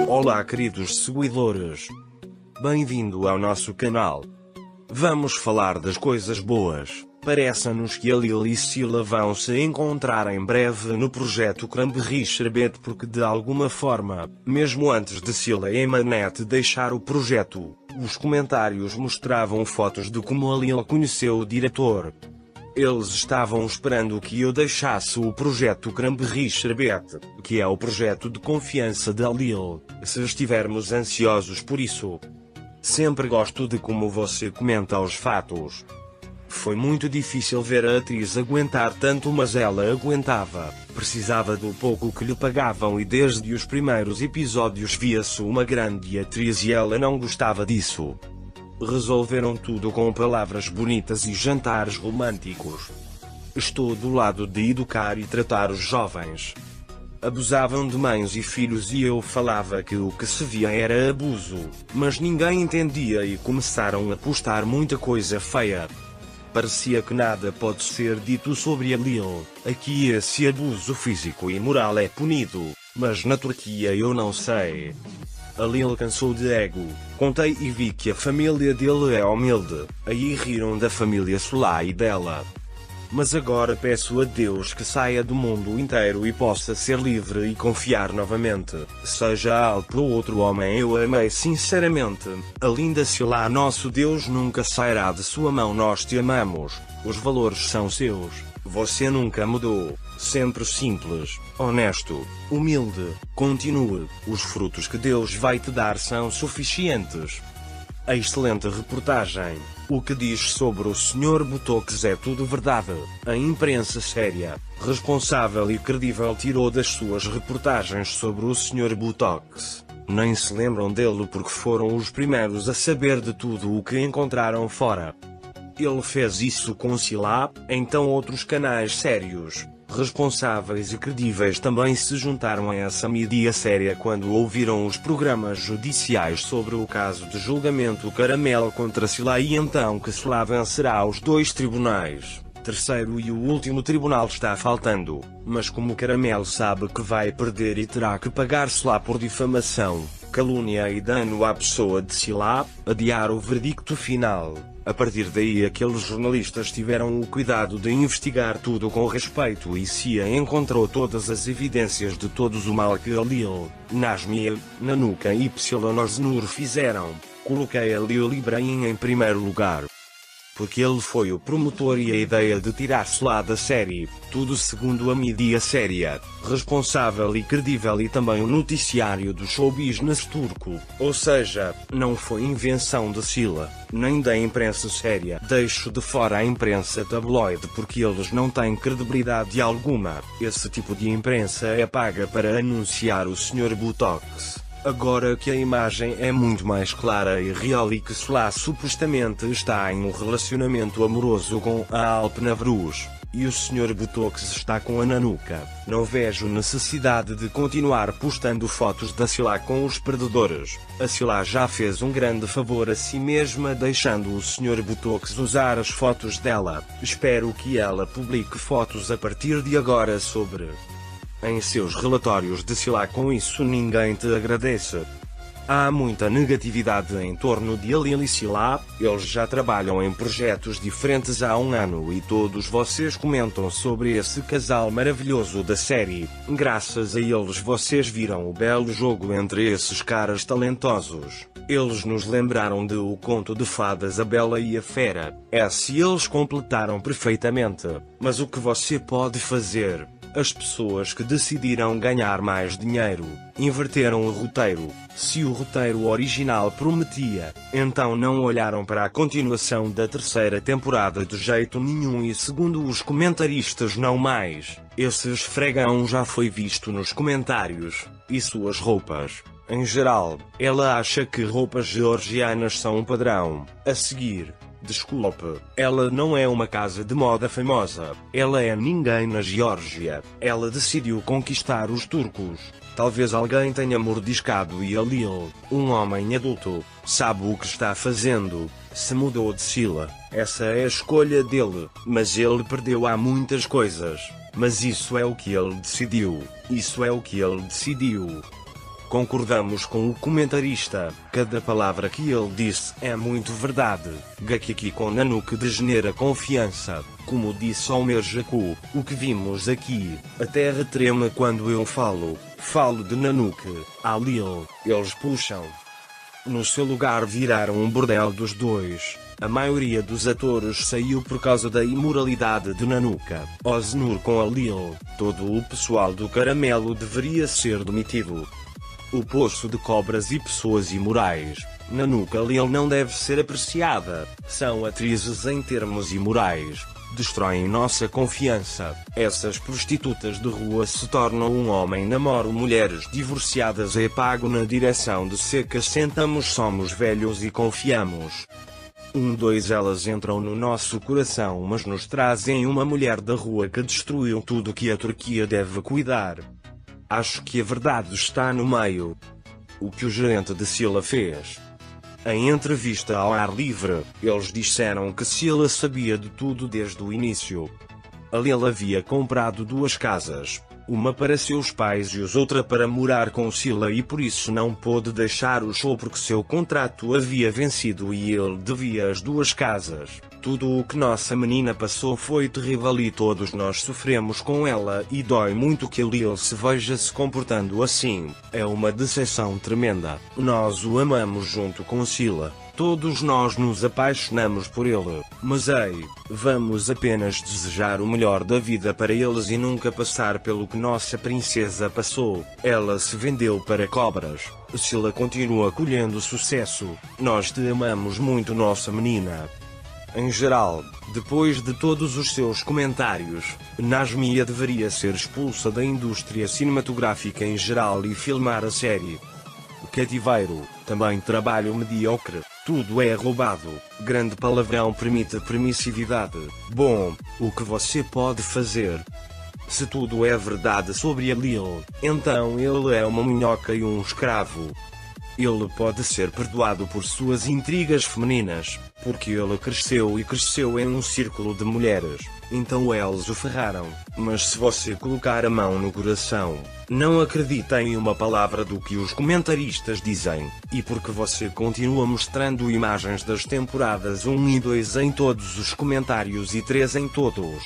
Olá queridos seguidores. Bem-vindo ao nosso canal. Vamos falar das coisas boas. Parece-nos que a e Sila vão se encontrar em breve no projeto Cranberry Sherbet porque de alguma forma, mesmo antes de Sila e Manette deixar o projeto, os comentários mostravam fotos de como a conheceu o diretor. Eles estavam esperando que eu deixasse o projeto Cranberry Sherbet, que é o projeto de confiança da Lil, se estivermos ansiosos por isso. Sempre gosto de como você comenta os fatos. Foi muito difícil ver a atriz aguentar tanto, mas ela aguentava. Precisava do pouco que lhe pagavam e desde os primeiros episódios via-se uma grande atriz e ela não gostava disso. Resolveram tudo com palavras bonitas e jantares românticos. Estou do lado de educar e tratar os jovens. Abusavam de mães e filhos e eu falava que o que se via era abuso, mas ninguém entendia e começaram a postar muita coisa feia. Parecia que nada pode ser dito sobre a Lil. Aqui esse abuso físico e moral é punido, mas na Turquia eu não sei. A Lil cansou de ego. Contei e vi que a família dele é humilde. Aí riram da família Solá e dela. Mas agora peço a Deus que saia do mundo inteiro e possa ser livre e confiar novamente. Seja algo ou outro homem eu amei sinceramente. A linda Silá nosso Deus nunca sairá de sua mão nós te amamos. Os valores são seus. Você nunca mudou. Sempre simples, honesto, humilde. Continue. Os frutos que Deus vai te dar são suficientes. A excelente reportagem. O que diz sobre o Sr. Botox é tudo verdade. A imprensa séria, responsável e credível tirou das suas reportagens sobre o Sr. Botox. Nem se lembram dele porque foram os primeiros a saber de tudo o que encontraram fora. Ele fez isso com Sila, então outros canais sérios, responsáveis e credíveis também se juntaram a essa mídia séria quando ouviram os programas judiciais sobre o caso de julgamento Caramelo contra Sila e então que Sila vencerá os dois tribunais. Terceiro e o último tribunal está faltando, mas como Caramelo sabe que vai perder e terá que pagar Sila por difamação, calúnia e dano à pessoa de Sila, adiar o verdicto final. A partir daí aqueles jornalistas tiveram o cuidado de investigar tudo com respeito e Cia encontrou todas as evidências de todos o mal que Alil, Nasmiel, Nanuka e Psilonoznur fizeram. Coloquei Alil Ibrahim em primeiro lugar porque ele foi o promotor e a ideia de tirar-se lá da série, tudo segundo a mídia séria, responsável e credível e também o noticiário do show business turco, ou seja, não foi invenção de Sila, nem da imprensa séria. Deixo de fora a imprensa tabloide porque eles não têm credibilidade alguma, esse tipo de imprensa é paga para anunciar o Sr. Botox. Agora que a imagem é muito mais clara e real e que Solá supostamente está em um relacionamento amoroso com a Alp Navruz, e o Sr. Botox está com a Nanuka, não vejo necessidade de continuar postando fotos da Sila com os perdedores. A Sila já fez um grande favor a si mesma deixando o Sr. Botox usar as fotos dela. Espero que ela publique fotos a partir de agora sobre em seus relatórios de Sila com isso ninguém te agradece. Há muita negatividade em torno de Alil e Sila, eles já trabalham em projetos diferentes há um ano e todos vocês comentam sobre esse casal maravilhoso da série. Graças a eles vocês viram o belo jogo entre esses caras talentosos. Eles nos lembraram de O Conto de Fadas A Bela e a Fera. É se eles completaram perfeitamente. Mas o que você pode fazer? As pessoas que decidiram ganhar mais dinheiro inverteram o roteiro. Se o roteiro original prometia, então não olharam para a continuação da terceira temporada de jeito nenhum e segundo os comentaristas não mais. Esse esfregão já foi visto nos comentários. E suas roupas. Em geral, ela acha que roupas georgianas são um padrão. A seguir, Desculpe, ela não é uma casa de moda famosa. Ela é ninguém na Geórgia. Ela decidiu conquistar os turcos. Talvez alguém tenha mordiscado e Lil, um homem adulto, sabe o que está fazendo. Se mudou de Sila. Essa é a escolha dele. Mas ele perdeu há muitas coisas. Mas isso é o que ele decidiu. Isso é o que ele decidiu. Concordamos com o comentarista, cada palavra que ele disse é muito verdade. Gakiki com Nanuque degenera confiança. Como disse Almer Jacu, o que vimos aqui, a terra trema quando eu falo. Falo de Nanuque, Alil, eles puxam. No seu lugar viraram um bordel dos dois. A maioria dos atores saiu por causa da imoralidade de Nanuka. Osnur com Alil, todo o pessoal do caramelo deveria ser demitido. O poço de cobras e pessoas imorais. Nanuka Lil não deve ser apreciada. São atrizes em termos imorais. Destroem nossa confiança. Essas prostitutas de rua se tornam um homem namoro mulheres divorciadas e pago na direção de seca sentamos somos velhos e confiamos. Um dois elas entram no nosso coração mas nos trazem uma mulher da rua que destruiu tudo que a Turquia deve cuidar. Acho que a verdade está no meio. O que o gerente de Sila fez. Em entrevista ao ar livre, eles disseram que Sila sabia de tudo desde o início. Ali ele havia comprado duas casas, uma para seus pais e os outra para morar com Sila e por isso não pôde deixar o show porque seu contrato havia vencido e ele devia as duas casas. Tudo o que nossa menina passou foi terrível e todos nós sofremos com ela e dói muito que Lil se veja se comportando assim. É uma decepção tremenda. Nós o amamos junto com Sila. Todos nós nos apaixonamos por ele, mas ei, vamos apenas desejar o melhor da vida para eles e nunca passar pelo que nossa princesa passou. Ela se vendeu para cobras. Sila continua colhendo sucesso. Nós te amamos muito, nossa menina. Em geral, depois de todos os seus comentários, Nasmia deveria ser expulsa da indústria cinematográfica em geral e filmar a série. Cativeiro, também trabalho mediocre. Tudo é roubado. Grande palavrão permite permissividade. Bom, o que você pode fazer? Se tudo é verdade sobre Lil, então ele é uma minhoca e um escravo. Ele pode ser perdoado por suas intrigas femininas, porque ele cresceu e cresceu em um círculo de mulheres, então eles o ferraram. Mas se você colocar a mão no coração, não acredita em uma palavra do que os comentaristas dizem, e porque você continua mostrando imagens das temporadas 1 e 2 em todos os comentários e 3 em todos.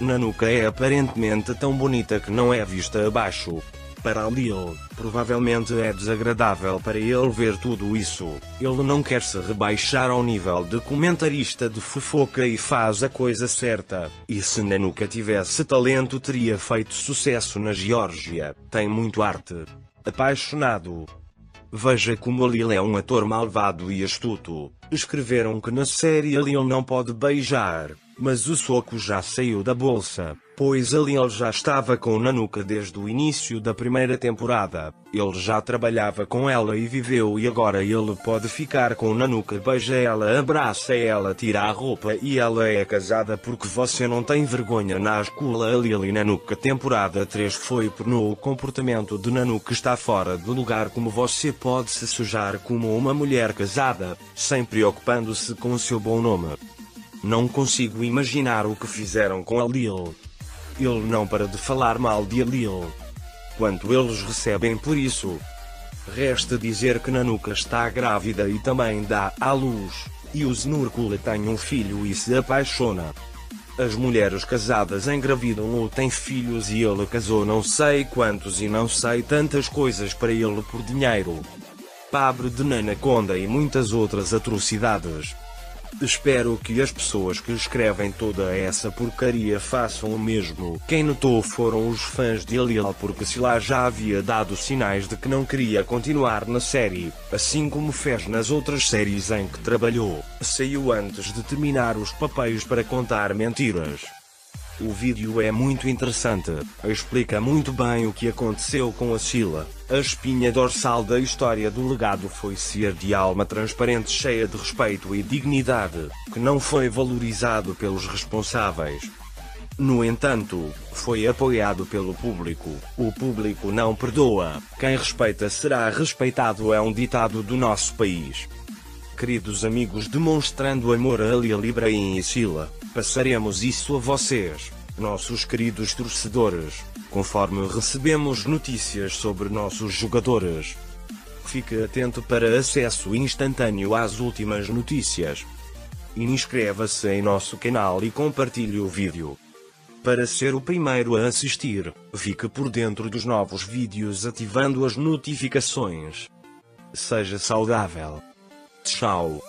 Nanuka é aparentemente tão bonita que não é vista abaixo. Para Lil, provavelmente é desagradável para ele ver tudo isso. Ele não quer se rebaixar ao nível de comentarista de fofoca e faz a coisa certa. E se Nanuka tivesse talento teria feito sucesso na Geórgia. Tem muito arte. Apaixonado. Veja como Lil é um ator malvado e astuto. Escreveram que na série Lil não pode beijar, mas o soco já saiu da bolsa pois ali ele já estava com Nanuka desde o início da primeira temporada. Ele já trabalhava com ela e viveu e agora ele pode ficar com Nanuka, beija ela, abraça ela, tira a roupa e ela é casada porque você não tem vergonha na escola a Lily Nanuka temporada 3 foi pornô o comportamento de Nanuka está fora do lugar como você pode se sujar como uma mulher casada, sem preocupando-se com seu bom nome. Não consigo imaginar o que fizeram com a Lil. Ele não para de falar mal de Alil. Quanto eles recebem por isso? Resta dizer que Nanuka está grávida e também dá à luz, e o Znurkula tem um filho e se apaixona. As mulheres casadas engravidam ou têm filhos e ele casou não sei quantos e não sei tantas coisas para ele por dinheiro. Pabre de Nanaconda e muitas outras atrocidades. Espero que as pessoas que escrevem toda essa porcaria façam o mesmo. Quem notou foram os fãs de Alil porque Sila já havia dado sinais de que não queria continuar na série, assim como fez nas outras séries em que trabalhou. Saiu antes de terminar os papéis para contar mentiras. O vídeo é muito interessante, explica muito bem o que aconteceu com a Sila. A espinha dorsal da história do legado foi ser de alma transparente cheia de respeito e dignidade, que não foi valorizado pelos responsáveis. No entanto, foi apoiado pelo público. O público não perdoa, quem respeita será respeitado é um ditado do nosso país. Queridos amigos demonstrando amor a Lia Libraim e Sila, passaremos isso a vocês. nossos queridos torcedores, conforme recebemos notícias sobre nossos jogadores. Fique atento para acesso instantâneo às últimas notícias. Inscreva-se em nosso canal e compartilhe o vídeo. Para ser o primeiro a assistir, fique por dentro dos novos vídeos ativando as notificações. Seja saudável. Tchau.